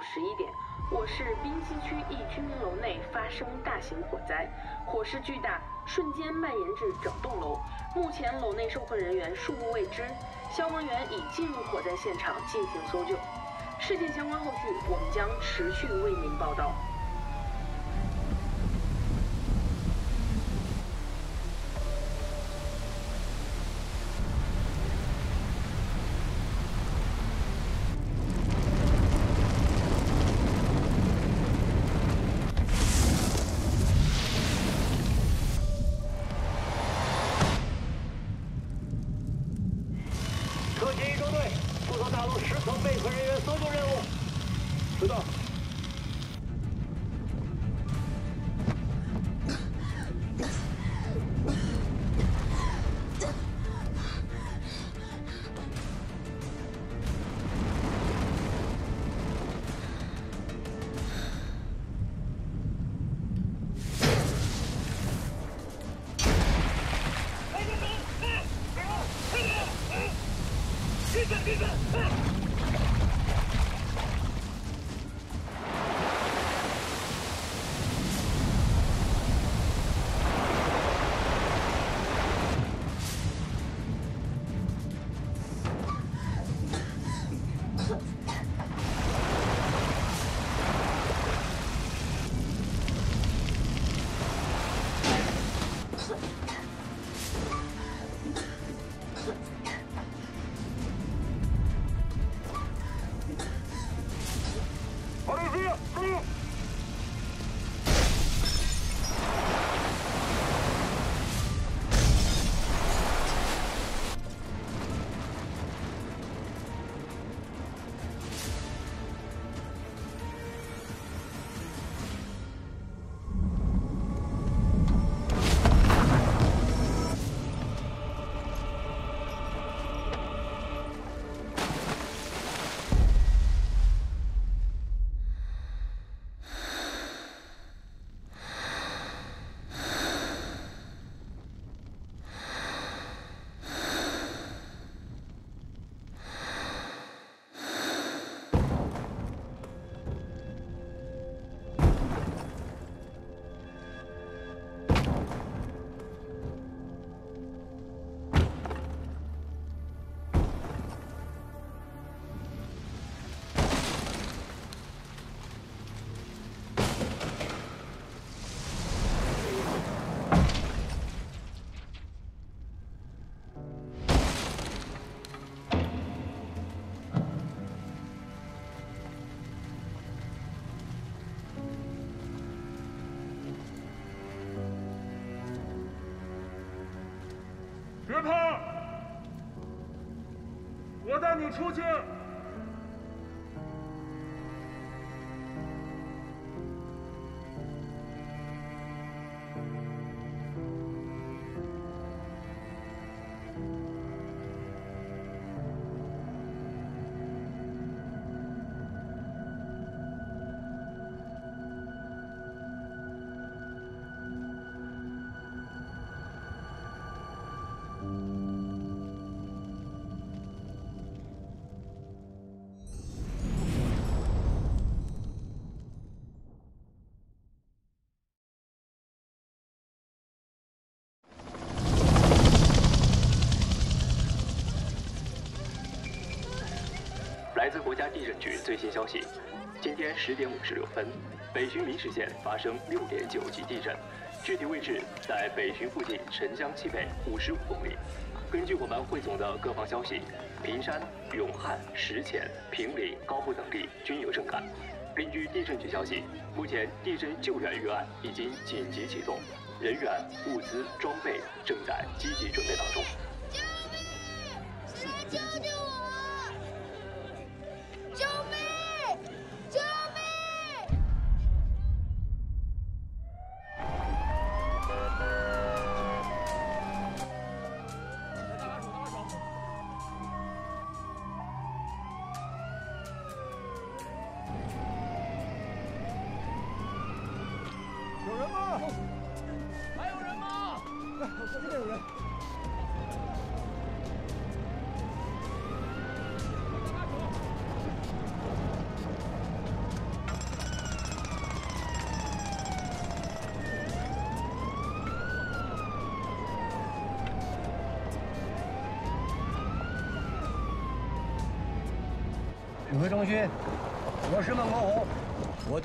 十一点，我市滨西区一居民楼内发生大型火灾，火势巨大，瞬间蔓延至整栋楼。目前楼内受困人员数目未知，消防员已进入火灾现场进行搜救。事件相关后续，我们将持续为您报道。出去。地震局最新消息，今天十点五十六分，北浔明石县发生六点九级地震，具体位置在北浔附近沉江西北五十五公里。根据我们汇总的各方消息，平山、永汉、石前、平陵、高坡等地均有震感。根据地震局消息，目前地震救援预案已经紧急启动，人员、物资、装备正在积极准备当中。指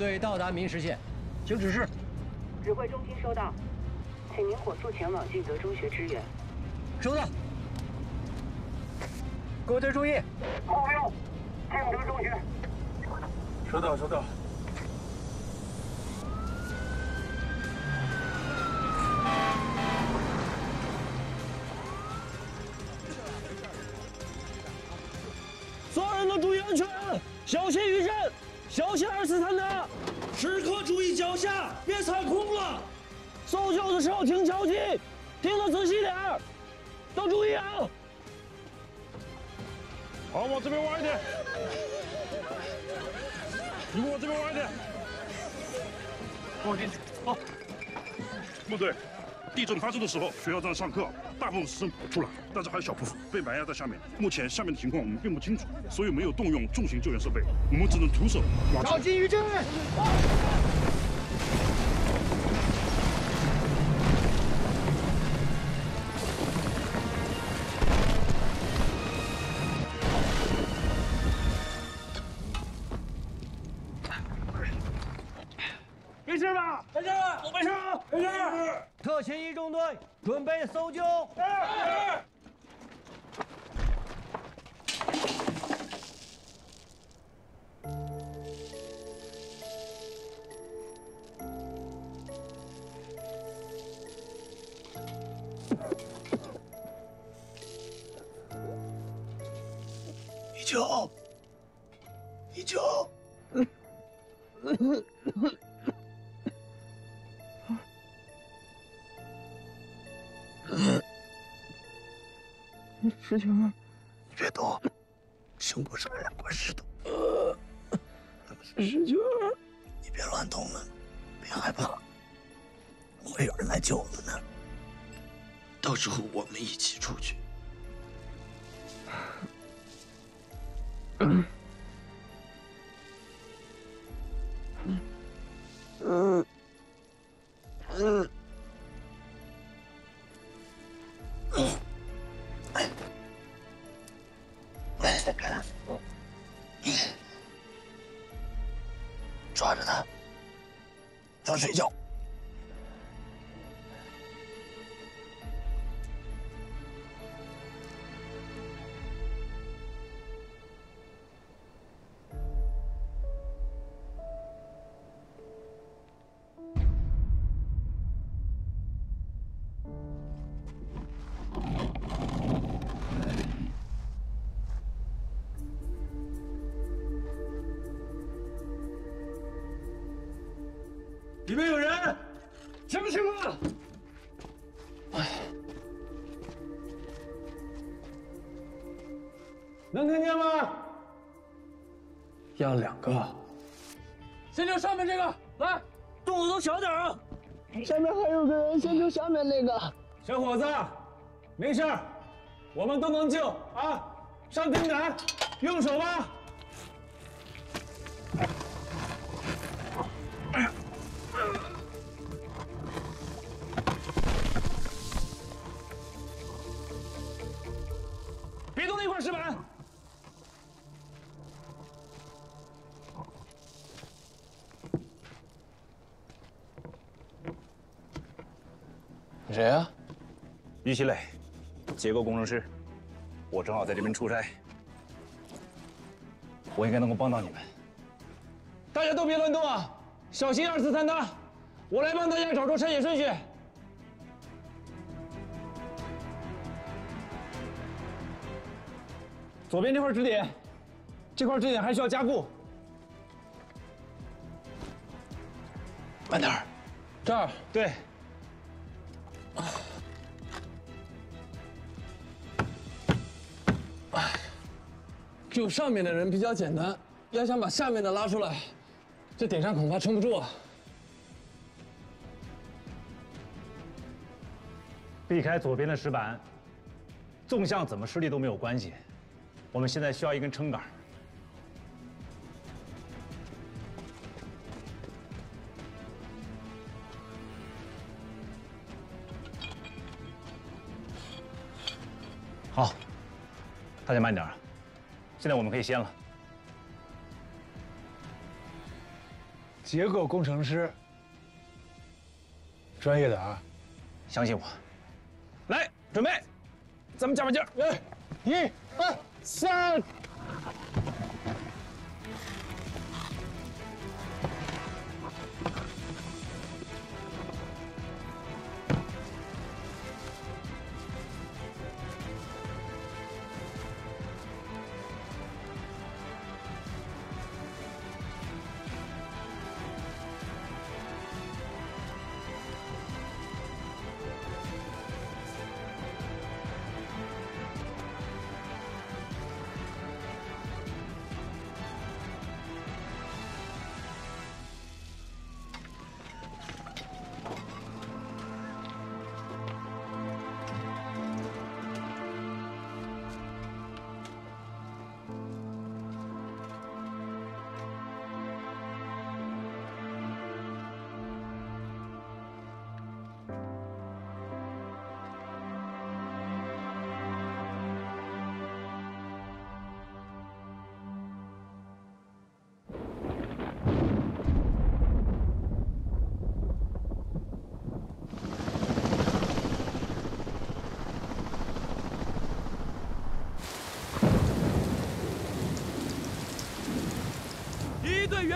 队到达明石县，请指示。指挥中心收到，请您火速前往敬德中学支援。收到。各队注意，目标晋德中学。收到，收到。所有人都注意安全，小心余震，小心二次坍塌，时刻注意脚下，别踩空了。搜救的时候听敲击，听得仔细点儿，都注意啊！好，往这边挖一点。你们往这边挖一点。跟我进去。好。部队，地震发生的时候，学校在上课，大部分师生跑出来，但是还有小部分被埋压在下面。目前下面的情况我们并不清楚，所以没有动用重型救援设备，我们只能徒手挖。小心余震！准备搜救。一九，一九。石泉，你别动，胸部上两块石头。石泉，你别乱动了，别害怕，会有人来救我们的。到时候我们一起出去。嗯，嗯，抓能听见吗？要两个。先救上面这个，来，动作都小点啊！下面还有个人，先救下面那个。小伙子，没事儿，我们都能救啊！上顶杆，用手吧。于其磊，结构工程师，我正好在这边出差，我应该能够帮到你们。大家都别乱动啊，小心二次坍塌。我来帮大家找出拆解顺序。左边这块支点，这块支点还需要加固。慢点儿。这儿对。救上面的人比较简单，要想把下面的拉出来，这顶上恐怕撑不住啊。避开左边的石板，纵向怎么施力都没有关系。我们现在需要一根撑杆。好，大家慢点啊，现在我们可以掀了。结构工程师专业的啊。相信我。来准备咱们加把劲来一二三。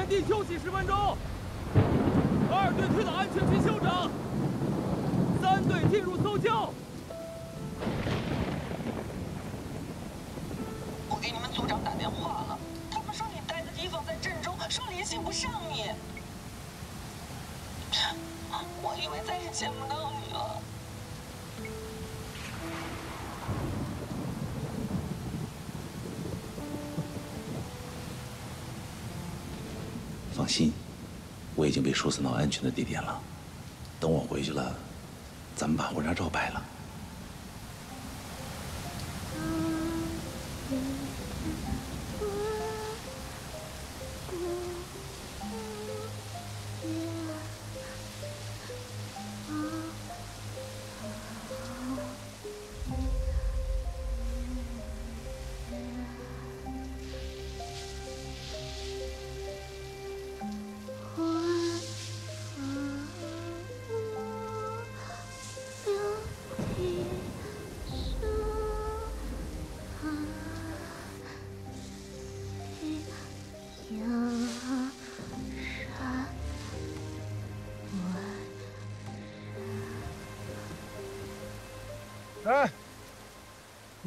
地休息十分钟，二队推到安全区休整，三队进入搜救。送到安全的地点了。等我回去了，咱们把婚纱照摆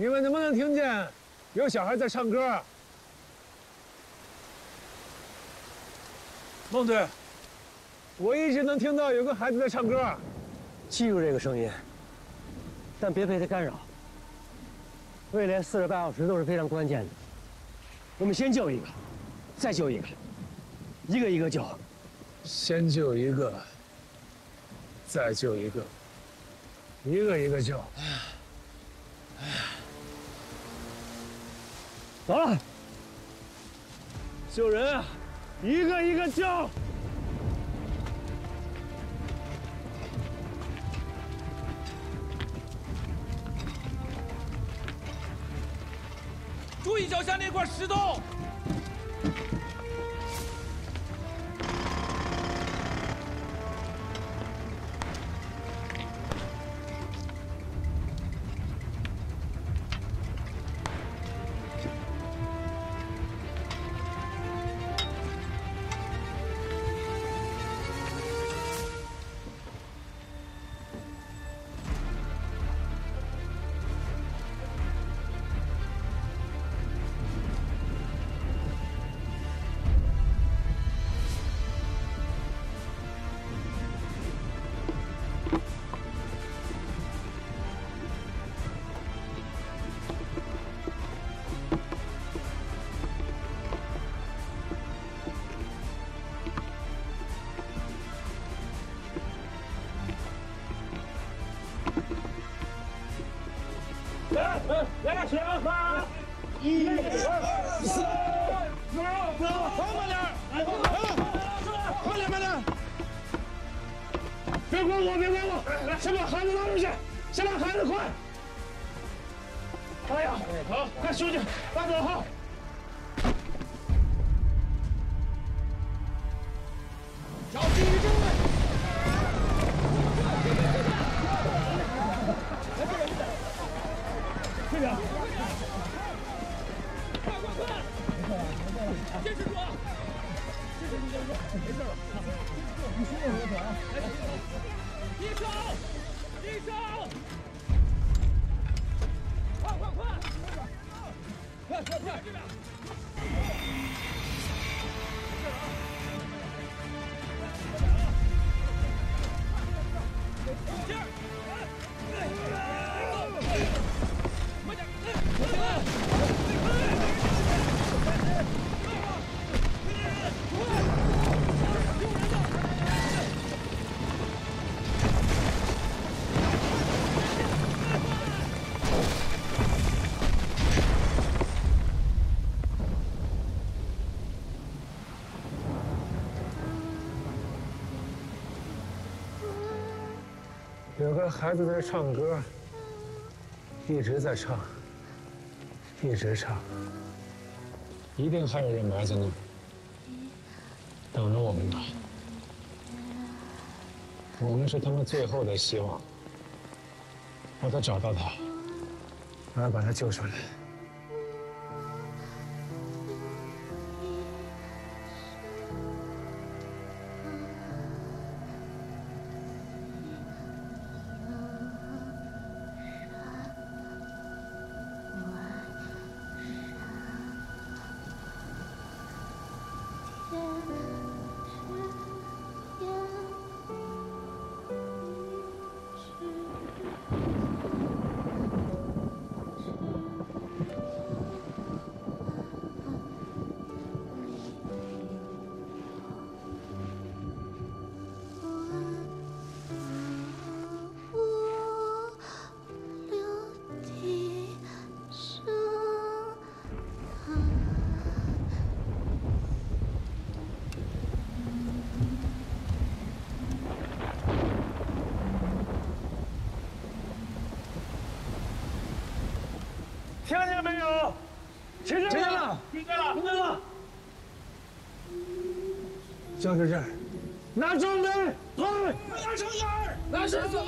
你们能不能听见有小孩在唱歌？孟队，我一直能听到有个孩子在唱歌。记住这个声音，但别被他干扰。未来四十八小时都是非常关键的，我们先救一个，再救一个，一个一个救。先救一个，再救一个，一个一个救。走了，救人啊，一个一个救。注意脚下那块石头。来，全发！一、二、三四，五、六，慢点，来，快点，慢点！别管我，别管我，来，先把孩子拉出去，先拉孩子，快！哎呀，好，快出去，坚持住啊！坚持住，坚持住，没事了。你舒服没有啊？来，医生，医生，快快快！快快快！这孩子在唱歌，一直在唱，一直唱，一定还有人埋在那儿，等着我们呢。我们是他们最后的希望。我得找到他，我要把他救出来。听见没有？听见了，听见了，听见了。就是这儿，拿装备，快！拿绳子，拿绳索。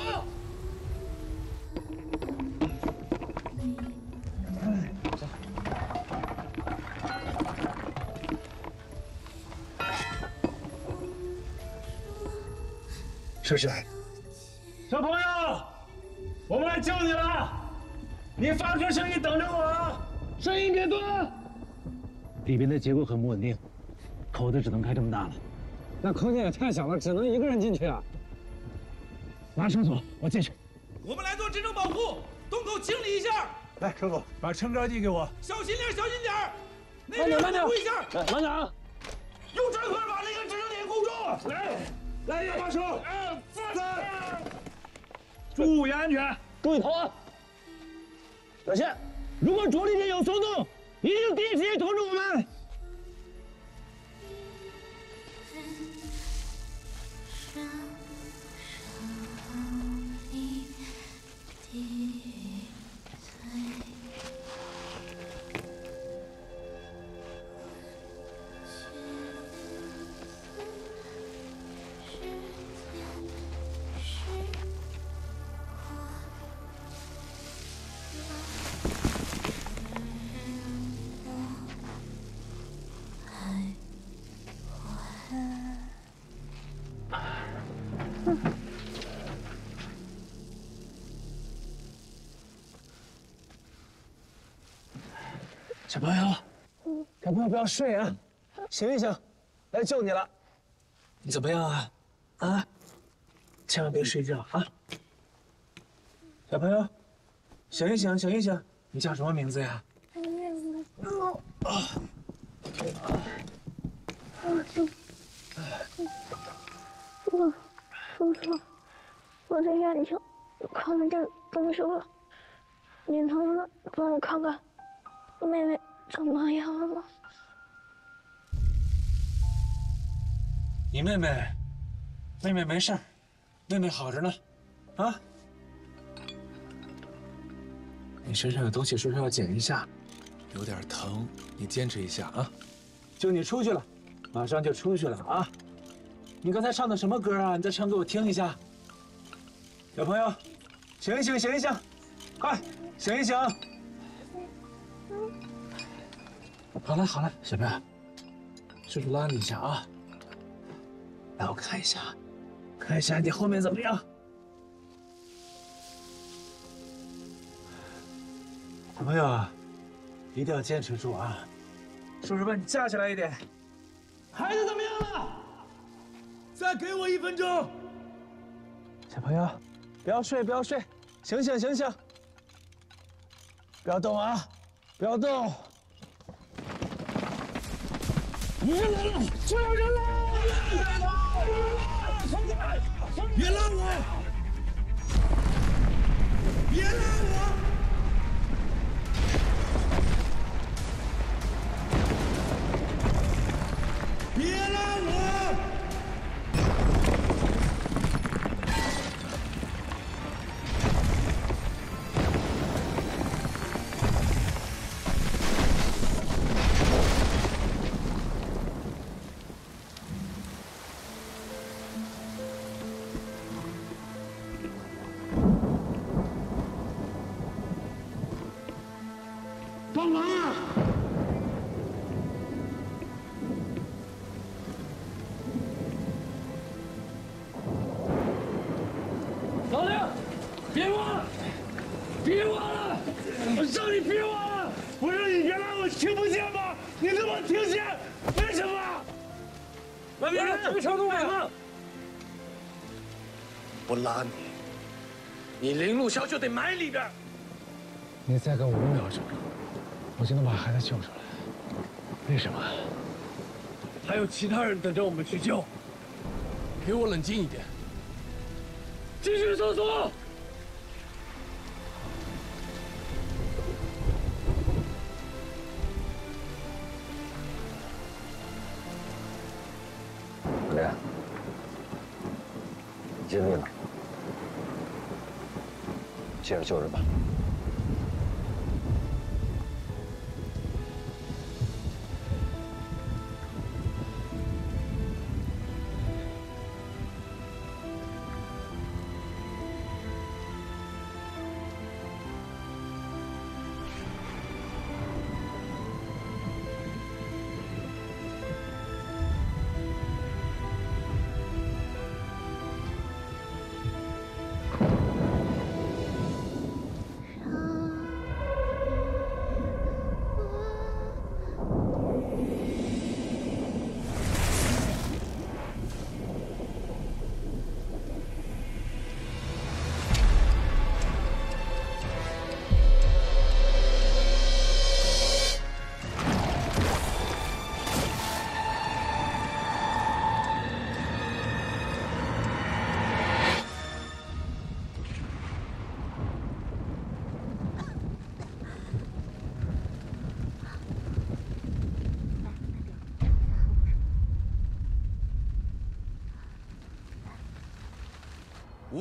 是谁？小里边的结构很不稳定，口子只能开这么大了。那空间也太小了，只能一个人进去啊。拿绳索，我进去。我们来做真正保护，洞口清理一下。来，车总，把撑杆递给我。小心点，小心点。那慢点，慢点，护一下。慢点啊！用砖块把那个支撑点固住。来，来，要把手。三，注意安全，注意头啊！小心，如果着力点有松动，一定第一时间通知我们。不要睡啊，醒一醒，来救你了。你怎么样啊？啊，千万别睡觉啊！小朋友，醒一醒，醒一醒，你叫什么名字呀？啊！叔叔叔，我的眼睛看不见东西了，你能不能帮我看看妹妹怎么样了？你妹妹，妹妹没事儿，妹妹好着呢，啊？你身上有东西，说是要剪一下，有点疼，你坚持一下啊。就你出去了，马上就出去了啊！你刚才唱的什么歌啊？你再唱给我听一下。小朋友，醒一醒，醒一醒，快醒一醒！好了好了，小彪，叔叔拉你一下啊。来，我看一下，看一下你后面怎么样？小朋友啊，一定要坚持住啊！叔叔把你架起来一点。孩子怎么样了？再给我一分钟。小朋友，不要睡，不要睡，醒醒醒醒！不要动啊，不要动！有人来了，就有人来了！拉你，你林路桥就得埋里边。你再给我五秒钟，我就能把孩子救出来。为什么？还有其他人等着我们去救。给我冷静一点，继续搜索。老梁，你尽力了，接着救人吧。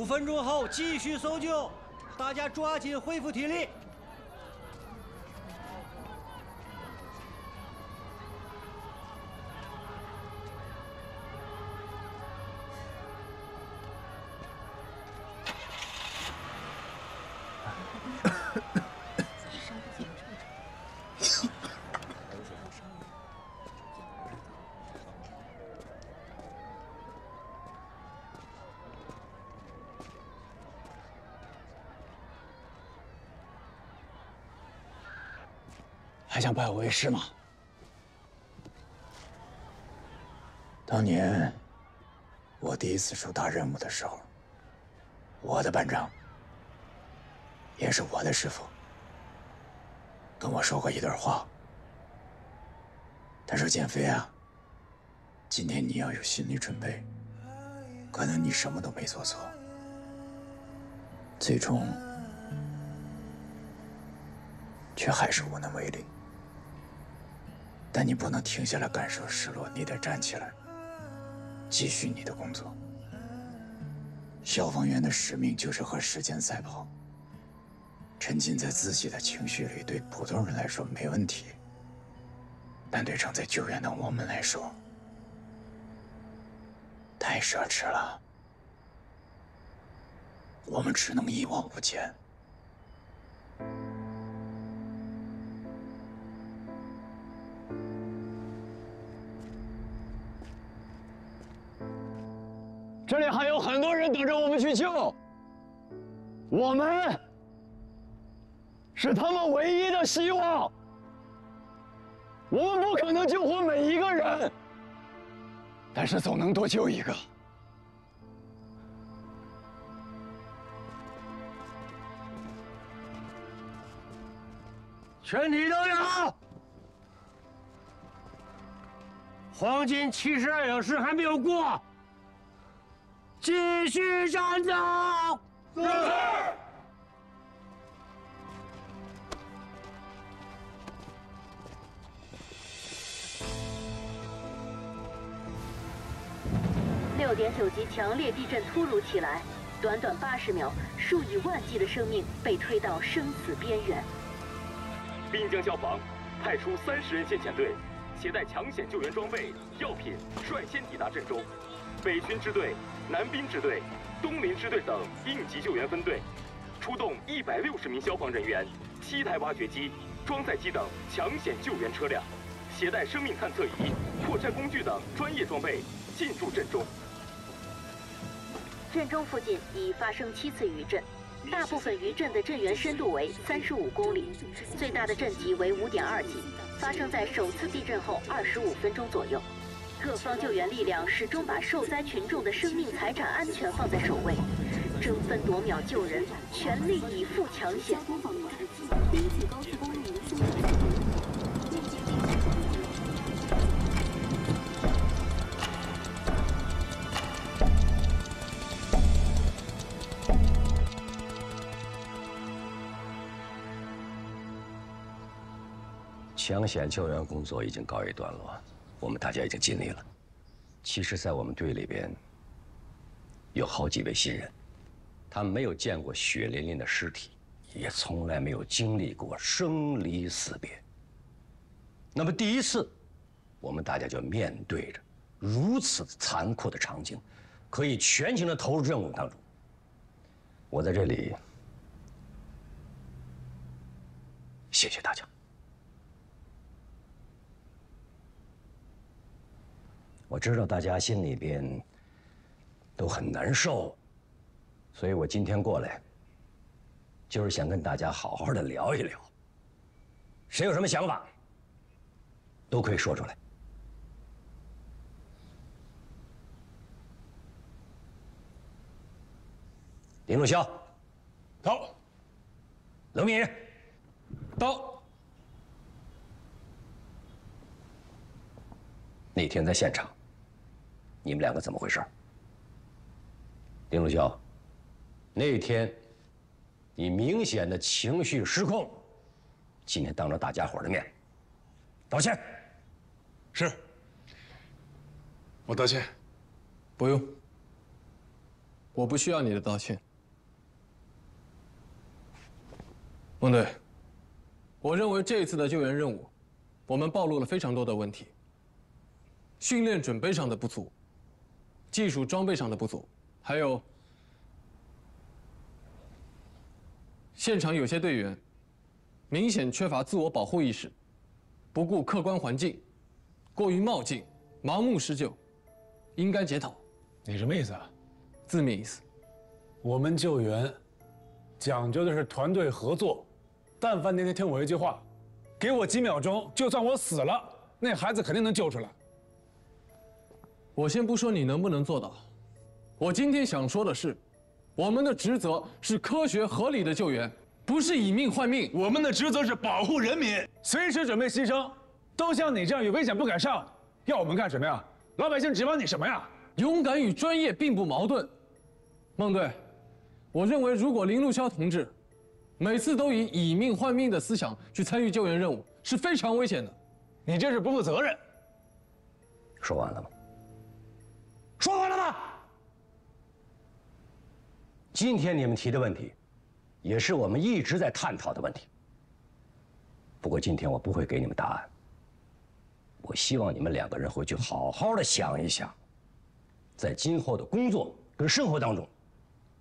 五分钟后继续搜救，大家抓紧恢复体力。想拜我为师吗？当年我第一次出大任务的时候，我的班长也是我的师傅，跟我说过一段话。他说：“建飞啊，今天你要有心理准备，可能你什么都没做错，最终却还是无能为力。”但你不能停下来感受失落，你得站起来，继续你的工作。消防员的使命就是和时间赛跑。沉浸在自己的情绪里，对普通人来说没问题，但对正在救援的我们来说，太奢侈了。我们只能一往无前。这里还有很多人等着我们去救。我们是他们唯一的希望。我们不可能救活每一个人，但是总能多救一个。全体都有。黄金七十二小时还没有过，继续战斗。是。六点九级强烈地震突如其来，短短八十秒，数以万计的生命被推到生死边缘。滨江消防派出三十人先遣队，携带抢险救援装备、药品，率先抵达震中。北巡支队、南滨支队、东林支队等应急救援分队，出动一百六十名消防人员、七台挖掘机、装载机等抢险救援车辆，携带生命探测仪、破拆工具等专业装备进入镇中。镇中附近已发生七次余震。大部分余震的震源深度为三十五公里，最大的震级为五点二级，发生在首次地震后二十五分钟左右。各方救援力量始终把受灾群众的生命财产安全放在首位，争分夺秒救人，全力以赴抢险。抢险救援工作已经告一段落，我们大家已经尽力了。其实，在我们队里边，有好几位新人，他们没有见过血淋淋的尸体，也从来没有经历过生离死别。那么，第一次，我们大家就面对着如此残酷的场景，可以全情的投入任务当中。我在这里，谢谢大家。我知道大家心里边都很难受，所以我今天过来就是想跟大家好好的聊一聊。谁有什么想法，都可以说出来。林路潇，到。冷敏，到。那天在现场。你们两个怎么回事？丁路潇，那天你明显的情绪失控，今天当着大家伙的面道歉。是，我道歉。不用，我不需要你的道歉。孟队，我认为这一次的救援任务，我们暴露了非常多的问题，训练准备上的不足。技术装备上的不足，还有现场有些队员明显缺乏自我保护意识，不顾客观环境，过于冒进，盲目施救，应该检讨。你什么意思啊？字面意思。我们救援讲究的是团队合作，但凡那天听我一句话，给我几秒钟，就算我死了，那孩子肯定能救出来。我先不说你能不能做到，我今天想说的是，我们的职责是科学合理的救援，不是以命换命。我们的职责是保护人民，随时准备牺牲。都像你这样有危险不敢上，要我们干什么呀？老百姓指望你什么呀？勇敢与专业并不矛盾。孟队，我认为如果林路潇同志每次都以以命换命的思想去参与救援任务，是非常危险的。你这是不负责任。说完了吗？说完了吗？今天你们提的问题，也是我们一直在探讨的问题。不过今天我不会给你们答案。我希望你们两个人回去好好的想一想，在今后的工作跟生活当中，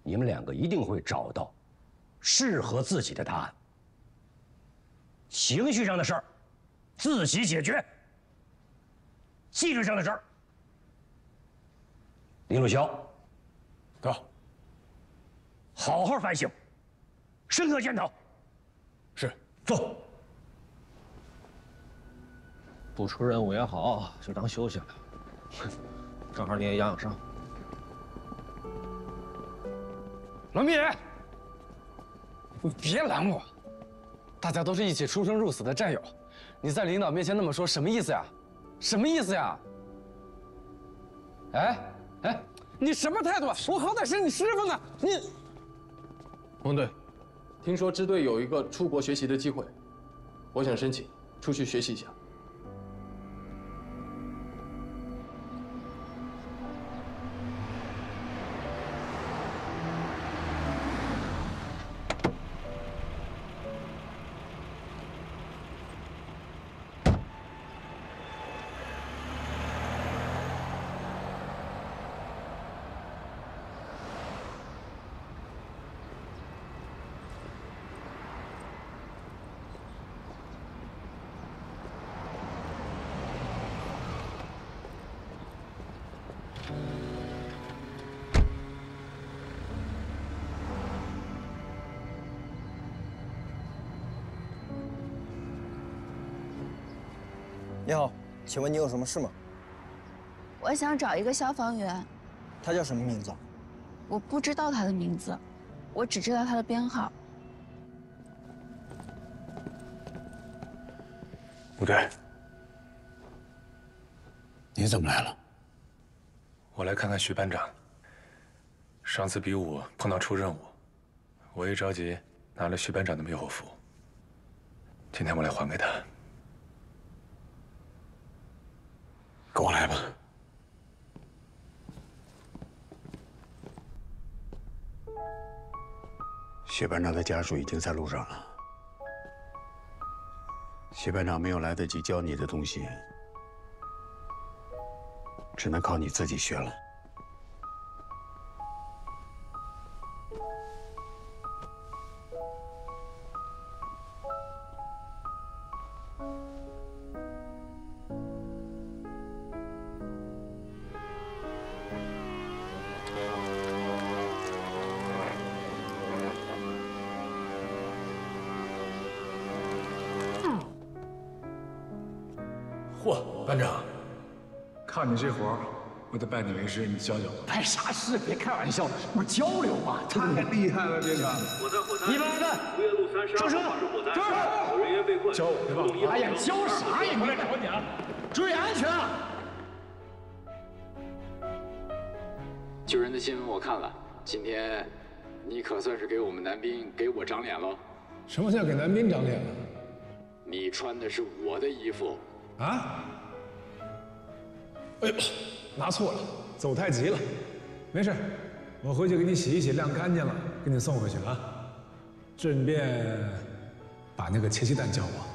你们两个一定会找到适合自己的答案。情绪上的事儿，自己解决；技术上的事儿。林路潇，到。好好反省，深刻检讨。是，走。不出任务也好，就当休息了。正好你也养养伤。老米，你别拦我！大家都是一起出生入死的战友，你在领导面前那么说，什么意思呀？什么意思呀？哎哎，你什么态度？啊我好歹是你师傅呢，你。王队，听说支队有一个出国学习的机会，我想申请出去学习一下。请问你有什么事吗？我想找一个消防员，他叫什么名字？我不知道他的名字，我只知道他的编号。不对，你怎么来了？我来看看徐班长。上次比武碰到出任务，我一着急拿了徐班长的灭火服。今天我来还给他。跟我来吧。谢班长的家属已经在路上了。谢班长没有来得及教你的东西，只能靠你自己学了。你这活儿，我得拜你为师，你教教我。拜啥师？别开玩笑，不是交流吗？太厉害了，这个！一百分，上车，上车！教我对吧？哎呀，教啥呀？我来考你啊！注意安全啊！救人的新闻我看了，今天你可算是给我们男兵给我长脸喽。什么叫给男兵长脸了？你穿的是我的衣服。啊！哎呦，拿错了，走太急了。没事，我回去给你洗一洗，晾干净了，给你送回去啊。顺便把那个切鸡蛋叫我。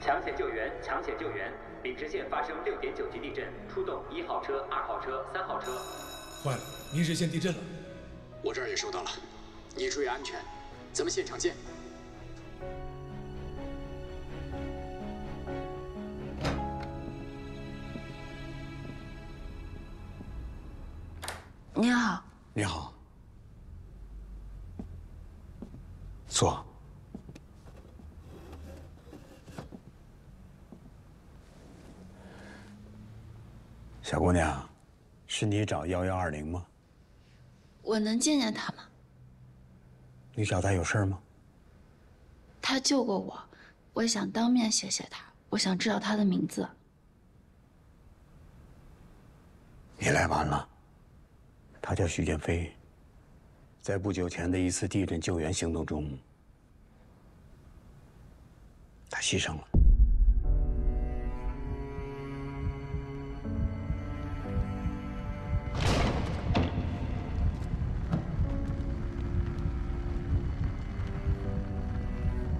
抢险救援，抢险救援！秉直线发生六点九级地震，出动一号车、二号车、三号车。坏了，明实县地震了。我这儿也收到了，你注意安全，咱们现场见。你好，你好，坐。小姑娘，是你找幺幺二零吗？我能见见他吗？你找他有事吗？他救过我，我想当面谢谢他。我想知道他的名字。你来晚了。他叫徐建飞，在不久前的一次地震救援行动中，他牺牲了。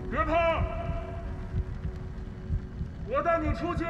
别怕，我带你出去。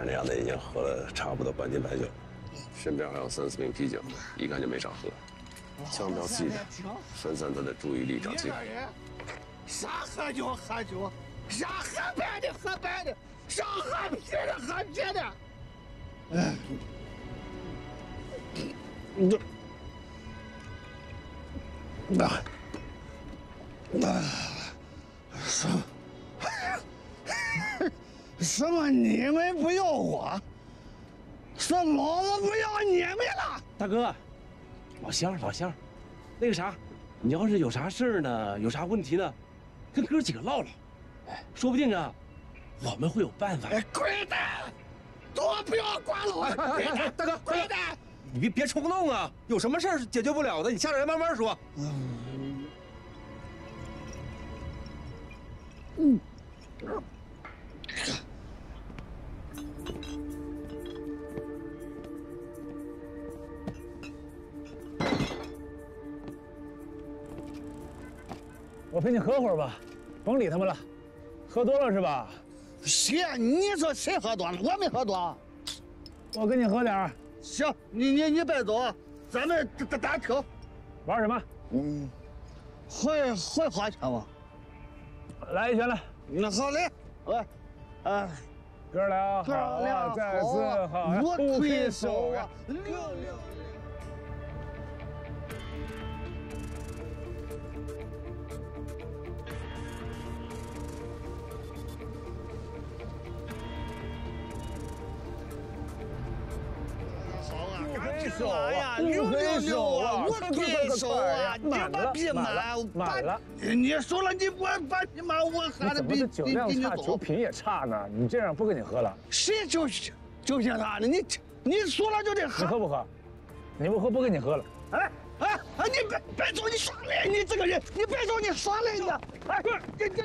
看这样子已经喝了差不多半斤白酒，身边还有三四瓶啤酒，一看就没少喝。千万不要记着，分散他的注意力，找机会。啥喝酒喝酒，啥喝白的喝白的，啥喝啤的喝啤的。哎，你这，那那什么？你们不要我？说老子不要你们了？大哥。老乡，老乡，那个啥，你要是有啥事儿呢，有啥问题呢，跟哥几个唠唠，哎，说不定啊，我们会有办法。哎，滚蛋！都不要管老子！滚蛋！大哥，滚蛋！你别别冲动啊，有什么事儿是解决不了的，你下来慢慢说。嗯。嗯。我陪你喝会儿吧，甭理他们了。喝多了是吧？谁？你说谁喝多了？我没喝多。我跟你喝点儿。行，你你你别走，咱们打打球。玩什么？嗯，会会花钱吗？来一拳来。那好嘞，来，啊，哥俩好啊，再次好，我推手啊，六六。手啊，六六六啊，我推手啊，你把逼满，满了。你说了，你我把你满，我喝的比酒量差，酒品也差呢。你这样不跟你喝了。谁酒酒品差呢？你你说了就得喝。你喝不喝？你不喝不跟你喝了。哎哎哎，你别别走，你耍赖！你这个人，你别走，你耍赖呢。哎，你你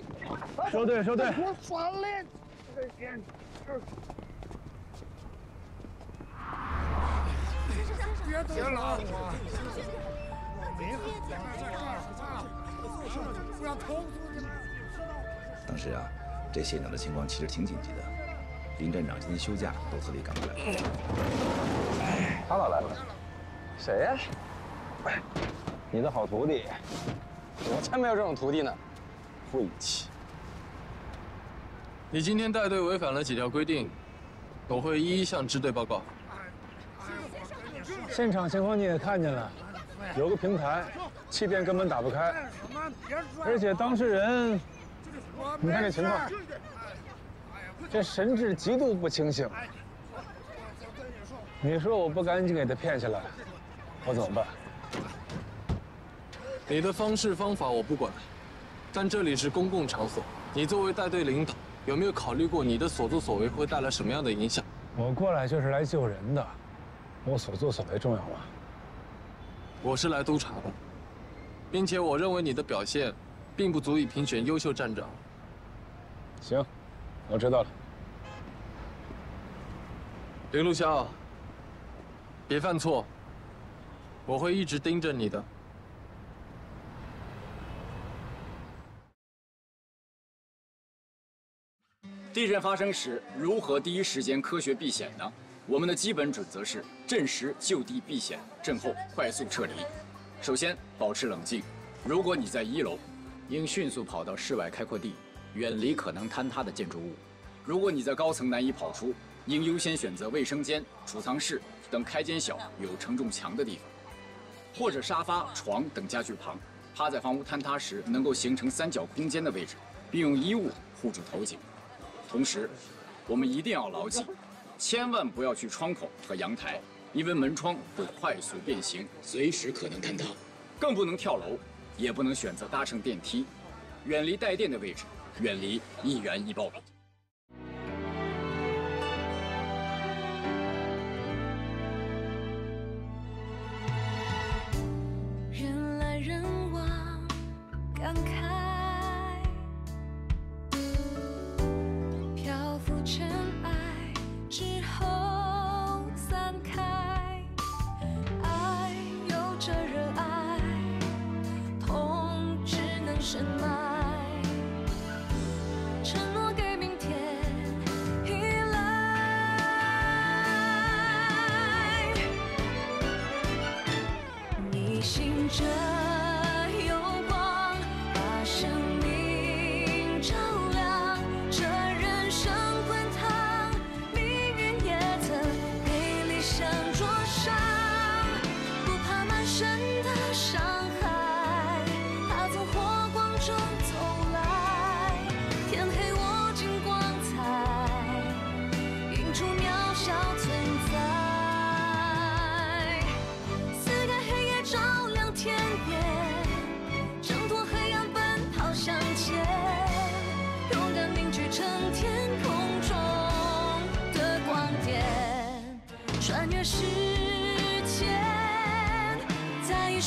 收队收队。我耍赖，这个人。别拉我！当时啊，这现场的情况其实挺紧急的。林站长今天休假，都特地赶过来了。他哪来了？谁呀？哎，你的好徒弟。我才没有这种徒弟呢，晦气。你今天带队违反了几条规定，我会一一向支队报告。现场情况你也看见了，有个平台，气垫根本打不开，而且当事人，你看这情况，这神志极度不清醒。你说我不赶紧给他骗下来，我怎么办？你的方式方法我不管，但这里是公共场所，你作为带队领导，有没有考虑过你的所作所为会带来什么样的影响？我过来就是来救人的。我所作所为重要吗？我是来督查的，并且我认为你的表现并不足以评选优秀站长。行，我知道了。林路潇，别犯错，我会一直盯着你的。地震发生时，如何第一时间科学避险呢？我们的基本准则是：震时就地避险，震后快速撤离。首先，保持冷静。如果你在一楼，应迅速跑到室外开阔地，远离可能坍塌的建筑物。如果你在高层难以跑出，应优先选择卫生间、储藏室等开间小、有承重墙的地方，或者沙发、床等家具旁，趴在房屋坍塌时能够形成三角空间的位置，并用衣物护住头颈。同时，我们一定要牢记，千万不要去窗口和阳台，因为门窗会快速变形，随时可能坍塌。更不能跳楼，也不能选择搭乘电梯，远离带电的位置，远离易燃易爆品。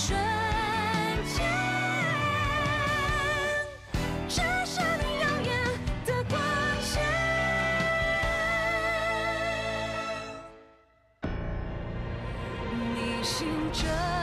瞬间，只剩耀眼的光线。逆行者。